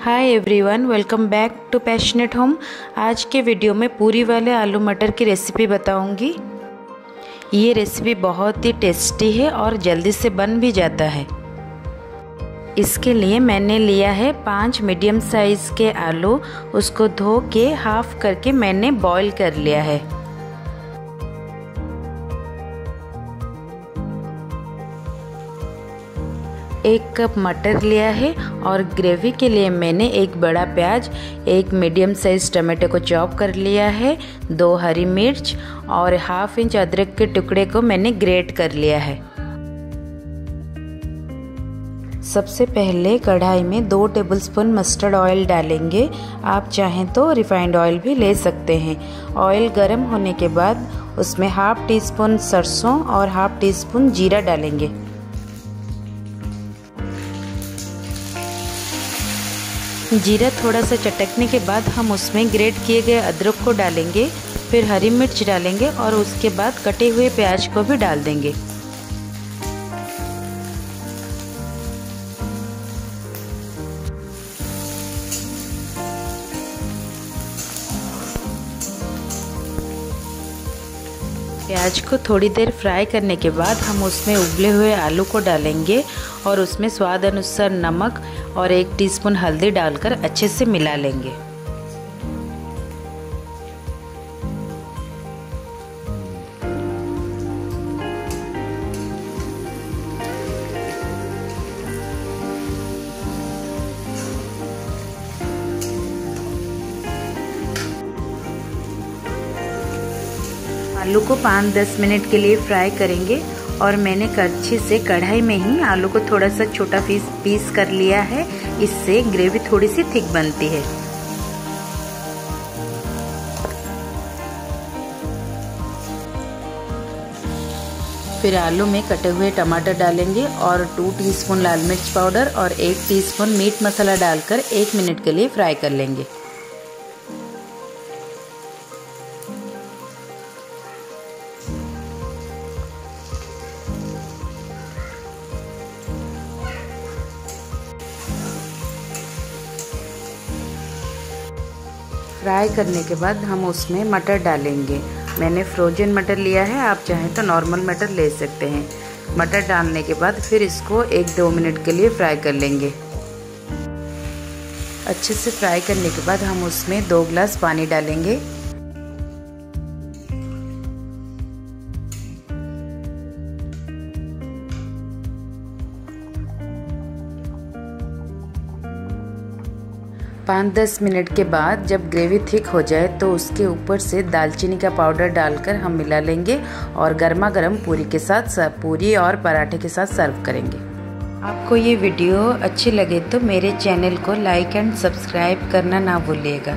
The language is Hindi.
Hi everyone welcome back to passionate home आज के वीडियो में पूरी वाले आलू मटर की रेसिपी बताऊँगी। ये रेसिपी बहुत ही टेस्टी है और जल्दी से बन भी जाता है। इसके लिए मैंने लिया है पाँच मीडियम साइज़ के आलू। उसको धो के हाफ़ करके मैंने बॉईल कर लिया है। एक कप मटर लिया है और ग्रेवी के लिए मैंने एक बड़ा प्याज, एक मीडियम साइज़ टमाटो को चॉप कर लिया है, दो हरी मिर्च और हाफ़ इंच अदरक के टुकड़े को मैंने ग्रेट कर लिया है। सबसे पहले कढ़ाई में दो टेबलस्पून मस्टर्ड ऑयल डालेंगे। आप चाहें तो रिफाइंड ऑयल भी ले सकते हैं। ऑयल गर्म होने के बाद उसमें हाफ़ टी स्पून सरसों और हाफ़ टी स्पून जीरा डालेंगे। जीरा थोड़ा सा चटकने के बाद हम उसमें ग्रेट किए गए अदरक को डालेंगे, फिर हरी मिर्च डालेंगे और उसके बाद कटे हुए प्याज को भी डाल देंगे। प्याज को थोड़ी देर फ्राई करने के बाद हम उसमें उबले हुए आलू को डालेंगे और उसमें स्वाद अनुसार नमक और एक टीस्पून हल्दी डालकर अच्छे से मिला लेंगे। आलू को पाँच दस मिनट के लिए फ्राई करेंगे और मैंने कच्छी से कढ़ाई में ही आलू को थोड़ा सा छोटा पीस पीस कर लिया है। इससे ग्रेवी थोड़ी सी थिक बनती है। फिर आलू में कटे हुए टमाटर डालेंगे और टू टीस्पून लाल मिर्च पाउडर और एक टीस्पून मीट मसाला डालकर एक मिनट के लिए फ्राई कर लेंगे। फ्राई करने के बाद हम उसमें मटर डालेंगे। मैंने फ्रोजन मटर लिया है, आप चाहें तो नॉर्मल मटर ले सकते हैं। मटर डालने के बाद फिर इसको एक दो मिनट के लिए फ्राई कर लेंगे। अच्छे से फ्राई करने के बाद हम उसमें दो ग्लास पानी डालेंगे। पाँच दस मिनट के बाद जब ग्रेवी थिक हो जाए तो उसके ऊपर से दालचीनी का पाउडर डालकर हम मिला लेंगे और गर्मा गर्म पूरी के साथ पूरी और पराठे के साथ सर्व करेंगे। आपको ये वीडियो अच्छी लगे तो मेरे चैनल को लाइक एंड सब्सक्राइब करना ना भूलिएगा।